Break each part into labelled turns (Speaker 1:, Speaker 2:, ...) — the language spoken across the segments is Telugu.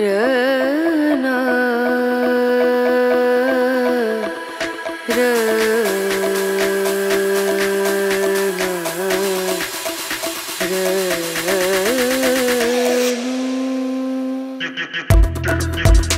Speaker 1: do do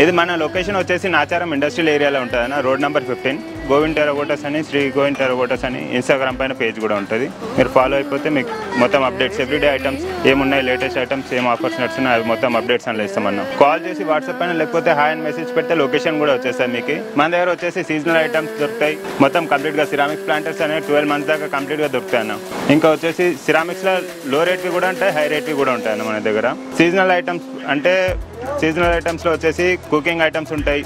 Speaker 2: ఇది మన లొకేషన్ వచ్చేసి నాచారం ఇండస్ట్రియల్ ఏరియాలో ఉంటుంది అన్న road number fifteen Govind terracottas అని శ్రీ గోవింద్ టెరగోటస్ అని ఇన్స్టాగ్రామ్ పైన పేజ్ కూడా ఉంటుంది. మీరు ఫాలో అయిపోతే మీకు మొత్తం అప్డేట్స్ ఎవ్రీడే ఐటమ్స్ ఏమున్నాయి లేటెస్ట్ ఐటమ్స్ ఏం ఆఫర్స్ నడుస్తున్నాయి అవి మొత్తం అప్డేట్స్ అని ఇస్తామన్నా కాల్ చేసి వాట్సాప్ పైన లేకపోతే హాయ్ అని మెసేజ్ పెడితే లొకేషన్ కూడా వచ్చేస్తాయి మీకు. మన దగ్గర వచ్చేసి సీజనల్ ఐటమ్స్ దొరుకుతాయి. మొత్తం కంప్లీట్గా సిరామిక్స్ ప్లాంటర్స్ అనేవి ట్వెల్వ్ మంత్స్ దాకా కంప్లీట్గా దొరుకుతాయి అన్న. ఇంకా వచ్చేసి సిరామిక్స్లో లో రేట్వి కూడా ఉంటాయి హై రేట్వి కూడా ఉంటాయి అన్న మన దగ్గర. సీజనల్ ఐటమ్స్ అంటే సీజనల్ ఐటమ్స్లో వచ్చేసి కుకింగ్ ఐటమ్స్ ఉంటాయి.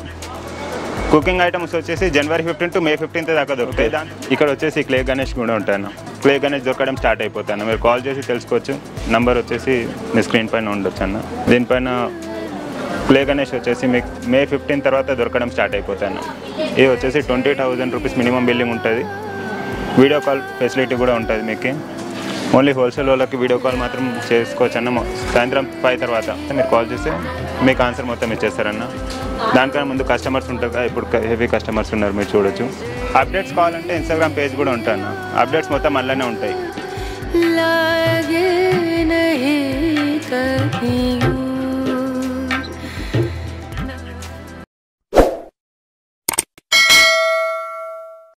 Speaker 2: కుకింగ్ ఐటమ్స్ వచ్చేసి January fifteen to May fifteenth దాకా దొరుకుతాయి. ఇక్కడ వచ్చేసి క్లే గణేష్ కూడా ఉంటాను. క్లే గణేష్ దొరకడం స్టార్ట్ అయిపోతాను. మీరు కాల్ చేసి తెలుసుకోవచ్చు. నంబర్ వచ్చేసి మీ స్క్రీన్ పైన ఉండొచ్చు అన్న. దీనిపైన క్లే గణేష్ వచ్చేసి మీకు మే ఫిఫ్టీన్ తర్వాత దొరకడం స్టార్ట్ అయిపోతాను. ఇది వచ్చేసి twenty thousand rupees minimum billing ఉంటుంది. వీడియో కాల్ ఫెసిలిటీ కూడా ఉంటుంది మీకు. ఓన్లీ హోల్సేల్ వాళ్ళకి వీడియో కాల్ మాత్రం చేసుకోవచ్చు అన్న సాయంత్రం ఫైవ్ తర్వాత మీరు కాల్ చేస్తే మీకు ఆన్సర్ మొత్తం ఇచ్చేస్తారన్న. దానికన్నా ముందు కస్టమర్స్ ఉంటారు కదా ఇప్పుడు హెవీ కస్టమర్స్ ఉన్నారు మీరు చూడొచ్చు. అప్డేట్స్ కావాలంటే ఇన్స్టాగ్రామ్ పేజ్ కూడా ఉంటాను అప్డేట్స్ మొత్తం అందులోనే ఉంటాయి.